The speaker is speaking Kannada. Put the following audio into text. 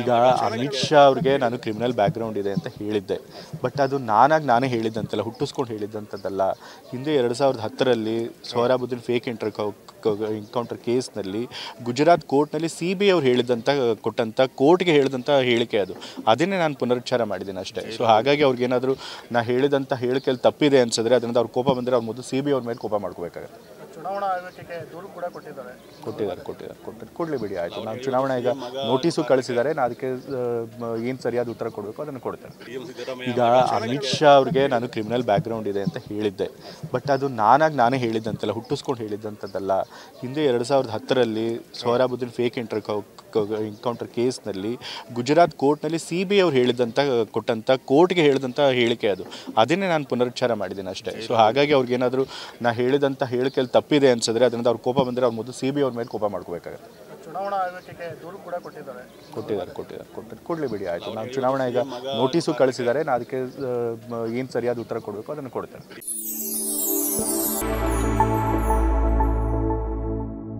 ಈಗ ಅಮಿತ್ ಶಾ ಅವ್ರಿಗೆ ನಾನು ಕ್ರಿಮಿನಲ್ ಬ್ಯಾಕ್ಗ್ರೌಂಡ್ ಇದೆ ಅಂತ ಹೇಳಿದ್ದೆ. ಬಟ್ ಅದು ನಾನಾಗಿ ನಾನೇ ಹೇಳಿದ್ದಂತಲ್ಲ ಹುಟ್ಟಿಸ್ಕೊಂಡು ಹೇಳಿದ್ದಂಥದ್ದಲ್ಲ ಹಿಂದೆ ಎರಡು ಸಾವಿರದ ಹತ್ತರಲ್ಲಿ ಸೋಹರಾಬುದ್ದೀನ್ ಫೇಕ್ ಇಂಟರ್ ಎನ್ಕೌಂಟರ್ ಕೇಸ್ನಲ್ಲಿ ಗುಜರಾತ್ ಕೋರ್ಟ್ನಲ್ಲಿ ಸಿ ಬಿ ಐ ಅವ್ರು ಹೇಳಿದಂಥ ಕೊಟ್ಟಂಥ ಕೋರ್ಟ್ಗೆ ಹೇಳಿದಂಥ ಹೇಳಿಕೆ ಅದು. ಅದನ್ನೇ ನಾನು ಪುನರುಚ್ಚಾರ ಮಾಡಿದ್ದೀನಿ ಅಷ್ಟೇ. ಸೊ ಹಾಗಾಗಿ ಅವ್ರಿಗೇನಾದರೂ ನಾ ಹೇಳಿದಂಥ ಹೇಳಿಕೆಯಲ್ಲಿ ತಪ್ಪಿದೆ ಅನ್ಸಿದ್ರೆ ಅದರಿಂದ ಅವ್ರ ಕೋಪ ಬಂದರೆ ಅವ್ರ ಮೊದಲು ಸಿ ಬಿ ಐ ಅವ್ರ ಮೇಲೆ ಕೋಪ ಮಾಡ್ಕೋಬೇಕಾಗತ್ತೆ. ಚುನಾವಣಾ ಆಯೋಗಕ್ಕೆ ದೂರು ಕೂಡ ಕೊಟ್ಟಿದ್ದಾರೆ. ಕೊಟ್ಟಿದ್ದಾರೆ ಕೊಟ್ಟಿದ್ದಾರೆ ಕೊಟ್ಟಿದ್ದಾರೆ. ಕೊಡಲಿ ಬಿಡಿ, ಆಯಿತು. ನಾನು ಚುನಾವಣೆ ಈಗ ನೋಟಿಸು ಕಳಿಸಿದ್ದಾರೆ, ನಾನು ಅದಕ್ಕೆ ಏನು ಸರಿಯಾದ ಉತ್ತರ ಕೊಡಬೇಕು ಅದನ್ನು ಕೊಡ್ತೇನೆ. ಈಗ ಅಮಿತ್ ಶಾ ಅವ್ರಿಗೆ ನಾನು ಕ್ರಿಮಿನಲ್ ಬ್ಯಾಕ್ಗ್ರೌಂಡ್ ಇದೆ ಅಂತ ಹೇಳಿದ್ದೆ. ಬಟ್ ಅದು ನಾನಾಗಿ ನಾನೇ ಹೇಳಿದ್ದಂತಲ್ಲ, ಹುಟ್ಟಿಸ್ಕೊಂಡು ಹೇಳಿದ್ದಂಥದ್ದಲ್ಲ ಹಿಂದೆ ಎರಡು ಸಾವಿರದ ಹತ್ತರಲ್ಲಿ ಸೋಹರಾಬುದ್ದೀನ್ ಫೇಕ್ ಇಂಟರ್ ಎನ್ಕೌಂಟರ್ ಕೇಸ್ನಲ್ಲಿ ಗುಜರಾತ್ ಕೋರ್ಟ್ನಲ್ಲಿ ಸಿ ಬಿ ಐ ಅವ್ರು ಹೇಳಿದಂಥ ಕೊಟ್ಟಂಥ ಕೋರ್ಟ್ಗೆ ಹೇಳಿದಂಥ ಹೇಳಿಕೆ ಅದು. ಅದನ್ನೇ ನಾನು ಪುನರುಚ್ಚಾರ ಮಾಡಿದ್ದೀನಿ ಅಷ್ಟೇ. ಸೊ ಹಾಗಾಗಿ ಅವ್ರಿಗೇನಾದರೂ ನಾ ಹೇಳಿದಂಥ ಹೇಳಿಕೆಯಲ್ಲಿ ತಪ್ಪಿದೆ ಅನ್ಸಿದ್ರೆ ಅದರಿಂದ ಅವ್ರ ಕೋಪ ಬಂದರೆ ಅವ್ರ ಮೊದಲು ಸಿ ಬಿ ಅವ್ರ ಮೇಲೆ ಕೋಪ ಮಾಡ್ಕೋಬೇಕಾಗತ್ತೆ. ಚುನಾವಣಾ ಆಯೋಗಕ್ಕೆ ದೂರು ಕೂಡ ಕೊಟ್ಟಿದ್ದಾರೆ. ಕೊಟ್ಟಿದ್ದಾರೆ ಕೊಟ್ಟಿದ್ದಾರೆ. ಕೊಟ್ಟಿದ್ದಾರೆ ಕೊಡಲಿ ಬಿಡಿ ಆಯಿತು. ನಾವು ಚುನಾವಣೆ ಈಗ ನೋಟಿಸು ಕಳಿಸಿದ್ದಾರೆ. ನಾನು ಅದಕ್ಕೆ ಏನು ಸರಿಯಾದ ಉತ್ತರ ಕೊಡಬೇಕು ಅದನ್ನು ಕೊಡ್ತೇನೆ.